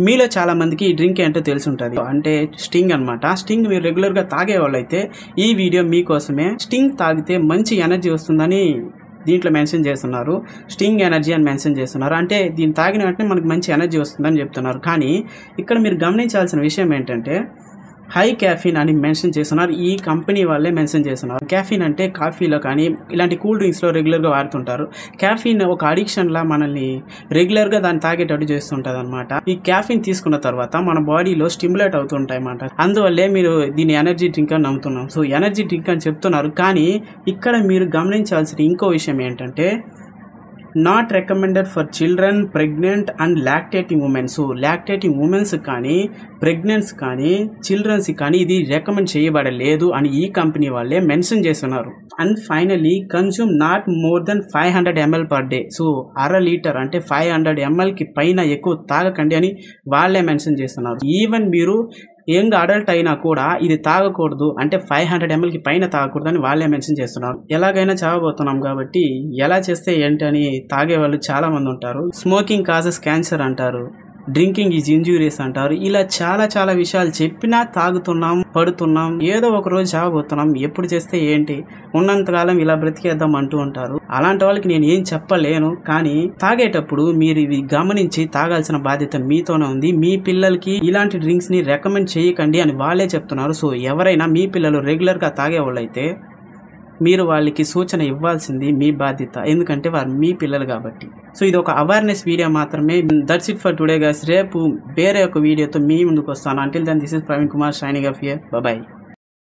మీలో చాలా మందికి ఈ డ్రింక్ ఏంటో తెలిసి ఉంటుంది అంటే స్టింగ్ అనమాట స్టింగ్ మీరు రెగ్యులర్గా తాగే వాళ్ళైతే ఈ వీడియో మీకోసమే స్టింగ్ తాగితే మంచి ఎనర్జీ వస్తుందని దీంట్లో మెన్షన్ చేస్తున్నారు. స్టింగ్ ఎనర్జీ అని మెన్షన్ చేస్తున్నారు. అంటే దీన్ని తాగిన వెంటనే మనకు మంచి ఎనర్జీ వస్తుందని చెప్తున్నారు. కానీ ఇక్కడ మీరు గమనించాల్సిన విషయం ఏంటంటే హై క్యాఫీన్ అని మెన్షన్ చేస్తున్నారు. ఈ కంపెనీ వాళ్ళే మెన్షన్ చేస్తున్నారు. క్యాఫీన్ అంటే కాఫీలో కానీ ఇలాంటి కూల్ డ్రింక్స్లో రెగ్యులర్గా వాడుతుంటారు. క్యాఫీన్ ఒక అడిక్షన్ లా మనల్ని రెగ్యులర్గా దాన్ని తాగేటట్టు చేస్తుంటుంది అనమాట ఈ క్యాఫీన్ తీసుకున్న తర్వాత మన బాడీలో స్టిమ్యులేట్ అవుతుంటాయి అన్నమాట అందువల్లే మీరు దీన్ని ఎనర్జీ డ్రింక్ అని నమ్ముతున్నాం. సో ఎనర్జీ డ్రింక్ అని చెప్తున్నారు. కానీ ఇక్కడ మీరు గమనించాల్సిన ఇంకో విషయం ఏంటంటే not recommended for children pregnant and lactating womens lactating womens కానీ ప్రెగ్నెంట్స్ కానీ చిల్డ్రన్స్ కానీ ఇది రికమెండ్ చేయబడలేదు అని ఈ కంపెనీ వాళ్ళే మెన్షన్ చేస్తున్నారు. And finally consume not more than five hundred ML per day so అర లీటర్ అంటే ఫైవ్ హండ్రెడ్ ఎంఎల్కి పైన ఎక్కువ తాగకండి అని వాళ్ళే మెన్షన్ చేస్తున్నారు. ఈవెన్ మీరు యంగ్ అడల్ట్ అయినా కూడా ఇది తాగకూడదు. అంటే ఫైవ్ హండ్రెడ్ ఎంఎల్కి పైన తాగకూడదు అని వాళ్ళే మెన్షన్ చేస్తున్నారు. ఎలాగైనా చావబోతున్నాం కాబట్టి ఎలా చేస్తే ఏంటని తాగే వాళ్ళు చాలా మంది ఉంటారు. స్మోకింగ్ కాజెస్ క్యాన్సర్ అంటారు. డ్రింకింగ్ ఈజ్ ఇంజూరియస్ అంటారు. ఇలా చాలా చాలా విషయాలు చెప్పినా తాగుతున్నాం పడుతున్నాం ఏదో ఒక రోజు చావబోతున్నాం. ఎప్పుడు చేస్తే ఏంటి? ఉన్నంతకాలం ఇలా బ్రతికేద్దాం అంటూ ఉంటారు. అలాంటి వాళ్ళకి నేను ఏం చెప్పలేను. కానీ తాగేటప్పుడు మీరు ఇవి గమనించి తాగాల్సిన బాధ్యత మీతోనే ఉంది. మీ పిల్లలకి ఇలాంటి డ్రింక్స్ని రికమెండ్ చేయకండి అని వాళ్ళే చెప్తున్నారు. సో ఎవరైనా మీ పిల్లలు రెగ్యులర్గా తాగే వాళ్ళైతే మీరు వాళ్ళకి సూచన ఇవ్వాల్సింది మీ బాధ్యత ఎందుకంటే వారు మీ పిల్లలు కాబట్టి. సో ఇది ఒక అవేర్నెస్ వీడియో మాత్రమే. That's it for today guys రేపు వేరే ఒక వీడియోతో మీ ముందుకు వస్తాను. Until then this is Praveen Kumar signing off here bye